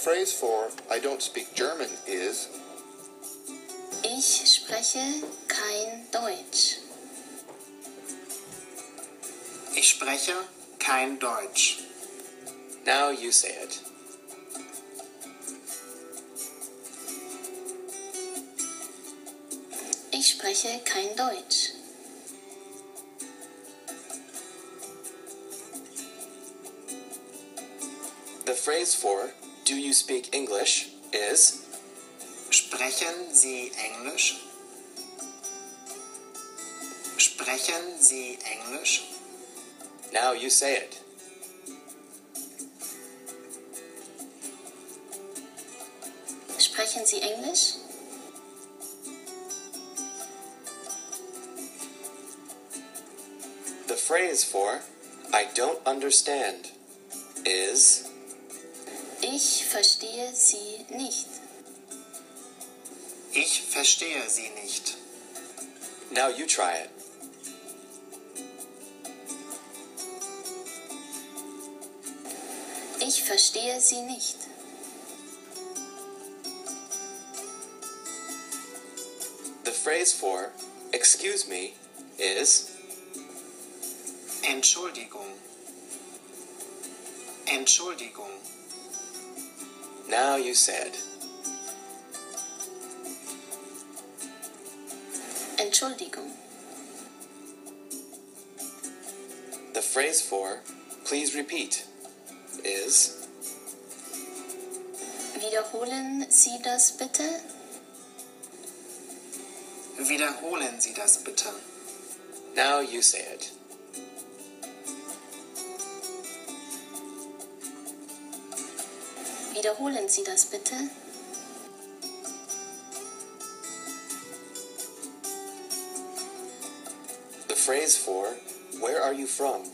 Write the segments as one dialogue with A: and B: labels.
A: phrase for I don't speak German is
B: Ich spreche kein Deutsch.
C: Ich spreche kein Deutsch.
D: Now you say it.
B: Ich spreche kein Deutsch.
D: The phrase for do you speak English is
C: Sprechen Sie Englisch? Sprechen Sie Englisch?
D: now you say it.
B: Sprechen Sie Englisch?
D: The phrase for I don't understand is
B: Ich verstehe Sie nicht.
C: Ich verstehe Sie nicht.
D: now you try it.
B: Ich verstehe Sie nicht.
D: The phrase for excuse me is
C: Entschuldigung. Entschuldigung.
D: Now you said.
B: Entschuldigung.
D: The phrase for please repeat is
B: Wiederholen Sie das bitte?
C: Wiederholen Sie das bitte.
D: now you say it.
B: Wiederholen Sie das bitte?
D: The phrase for where are you from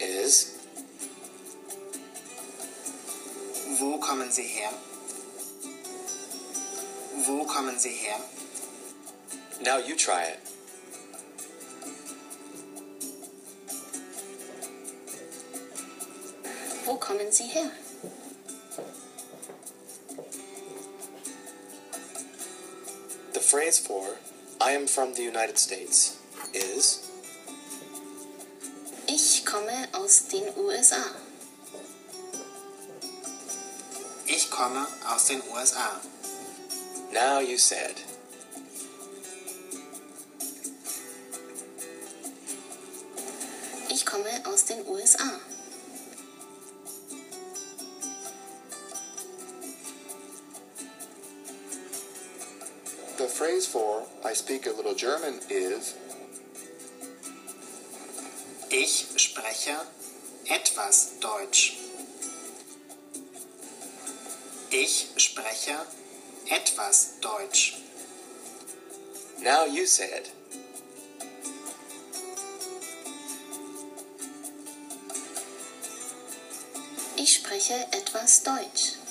D: is
C: Wo kommen Sie her? Wo kommen Sie her?
D: now you try it.
B: Wo kommen Sie her?
D: Phrase for I am from the United States is
B: Ich komme aus den USA.
C: Ich komme aus den USA.
D: now you said.
B: Ich komme aus den USA.
A: The phrase for I speak a little German is
C: Ich spreche etwas Deutsch. Ich spreche etwas Deutsch.
D: Now you say it.
B: Ich spreche etwas Deutsch.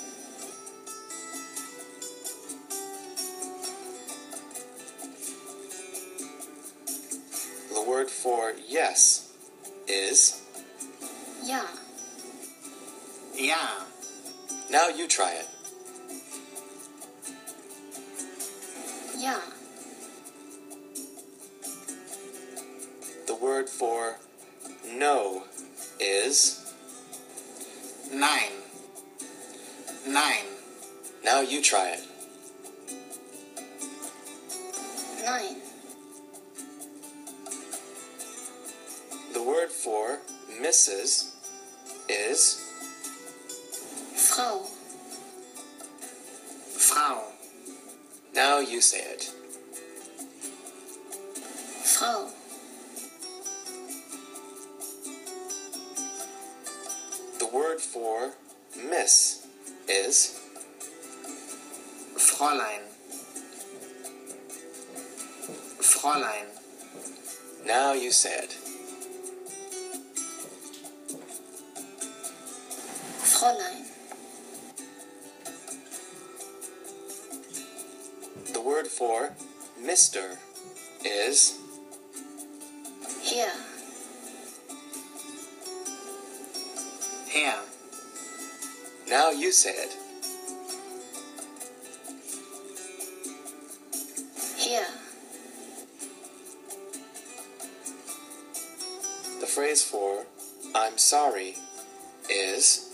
D: Word for yes is.
B: Yeah.
C: Ja,
D: Now you try it.
B: ja,
D: The word for no is.
C: nein. Nein,
D: Now you try it.
B: nein,
D: for Mrs. is.
B: Frau,
C: Frau.
D: Now you say it.
B: Frau,
D: The word for Miss is.
C: Fräulein. Fräulein.
D: Now you say it. The word for Mr. is
B: Herr.
C: Ham.
D: Now you say it. Herr. The phrase for I'm sorry is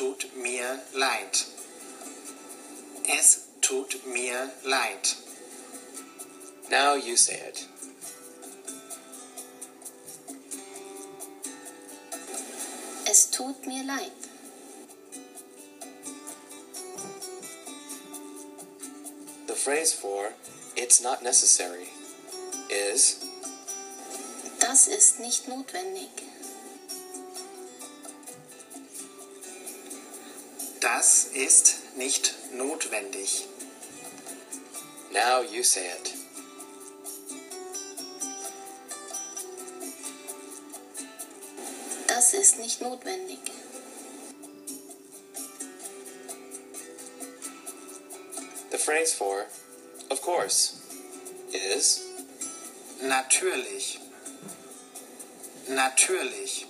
C: tut mir leid. Es tut mir leid.
D: now you say it.
B: Es tut mir leid.
D: The phrase for it's not necessary is
B: Das ist nicht notwendig.
C: Das ist nicht notwendig.
D: now you say it.
B: Das ist nicht notwendig.
D: The phrase for of course is
C: Natürlich. Natürlich.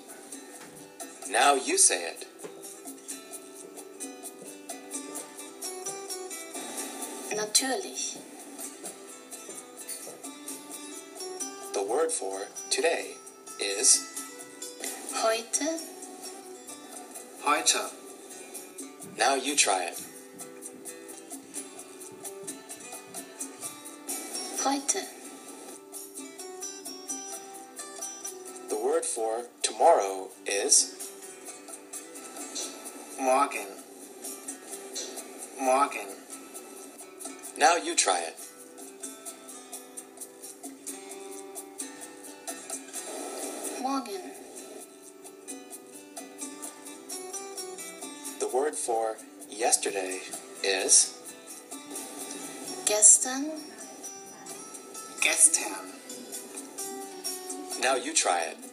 D: now you say it.
B: Natürlich.
D: The word for today is
B: Heute.
C: Heute.
D: now you try it.
B: Heute.
D: The word for tomorrow is
C: Morgen. Morgen.
D: Now you try it.
B: Morgen.
D: The word for yesterday is
B: Gestern.
C: Gestern.
D: now you try it.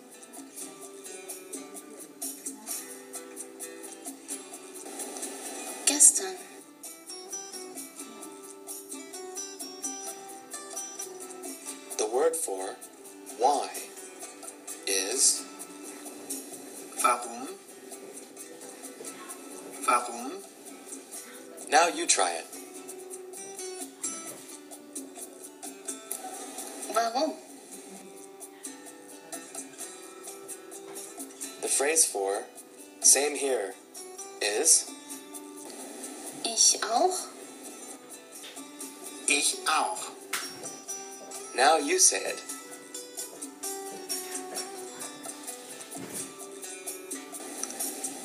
D: Word for why is
C: Warum? Warum?
D: now you try it.
B: Warum?
D: The phrase for same here is
B: Ich auch.
C: Ich auch.
D: Now you say it.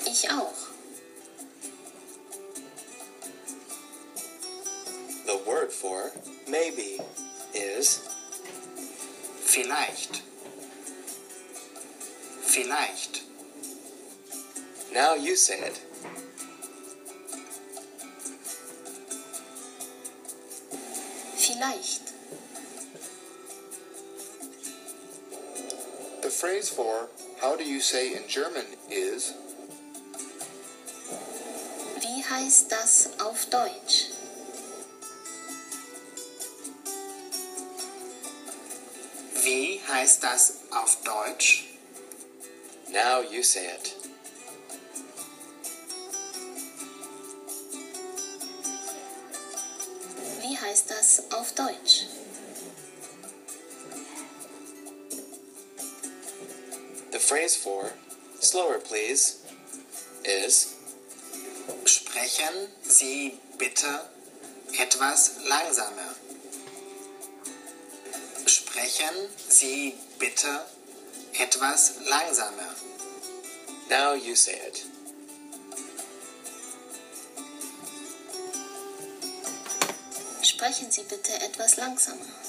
B: Ich auch.
D: The word for maybe is
C: Vielleicht. Vielleicht.
D: now you say it.
B: Vielleicht.
A: Phrase for how do you say in German is
B: Wie heißt das auf Deutsch?
C: Wie heißt das auf Deutsch?
D: Now you say it.
B: Wie heißt das auf Deutsch?
D: Phrase for slower please is
C: Sprechen Sie bitte etwas langsamer. Sprechen Sie bitte etwas langsamer.
D: now you say it.
B: Sprechen Sie bitte etwas langsamer.